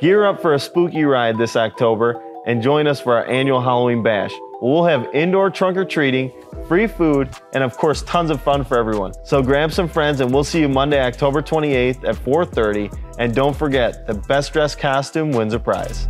Gear up for a spooky ride this October and join us for our annual Halloween bash. We'll have indoor trunk or treating, free food, and of course tons of fun for everyone. So grab some friends and we'll see you Monday, October 28th at 4.30. And don't forget, the best dressed costume wins a prize.